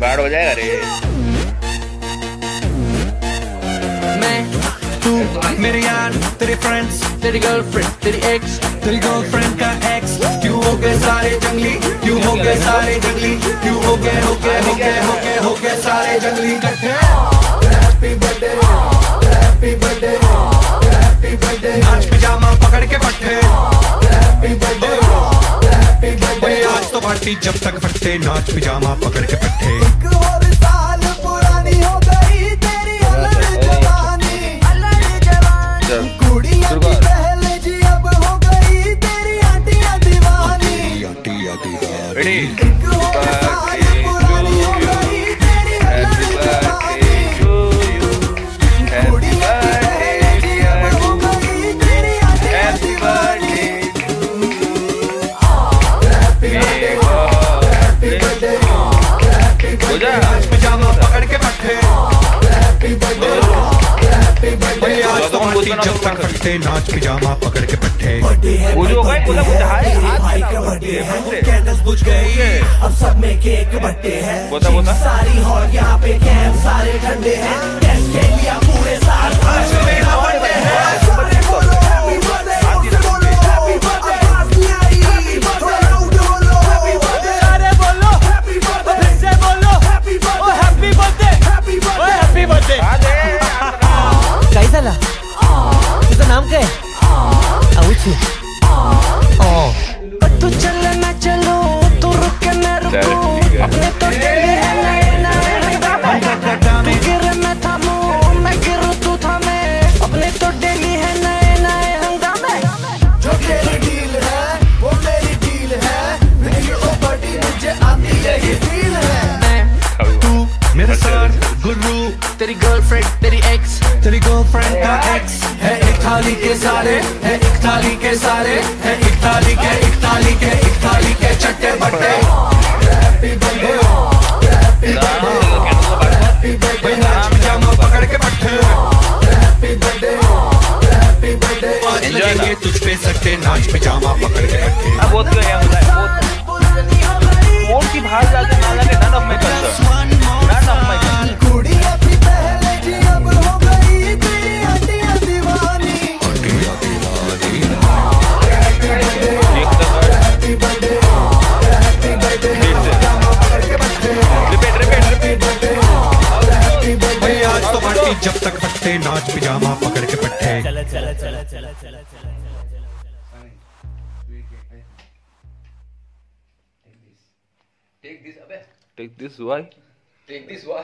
Bad हो जाएगा रे। मैं तू मेरे यार तेरे फ्रेंड्स तेरी गर्लफ्रेंड तेरी एक्स तेरी गर्लफ्रेंड का एक्स क्यों हो गए सारे जंगली? क्यों हो गए सारे जंगली? क्यों हो गए हो गए हो गए हो गए हो गए सारे जंगली? इकट्ठे happy birthday happy birthday happy birthday नाच पिजामा पकड़ के पट्टे पार्टी जब तक फटते नाच पिजामा पकड़ के पट्टे। एक तो पार्टी जब तक फटते नाच पिजामा पकड़ के पट्टे। वो जो गए बोला भाई मिला का। बर्थडे है कैंडल्स बुझ गई अब सब में केक बट्टे हैं। बोता बोता सारी हॉल यहाँ पे कैंप सारे ठंडे हैं। Swift. गुरु तेरी गर्लफ्रेंड तेरी एक्स तेरी गर्लफ्रेंड का एक्स है एक थाली के सारे है एक थाली के सारे है एक थाली के एक थाली के एक थाली के चट्टे बट्टे हैप्पी बर्थडे हैप्पी बर्थडे भाई नाच पिजामा पकड़ के बैठे हैप्पी बर्थडे हैप्पी बर्थडे आज Enjoy लगेंगे। तुझ पे सट्टे नाच पिजामा पकड़ के पट्टे चला चला चला चला चला चला take this why Take this why?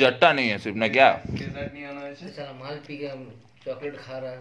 जट्टा नहीं है सिर्फ़ ना क्या? माल पी के हम चॉकलेट खा रहा है।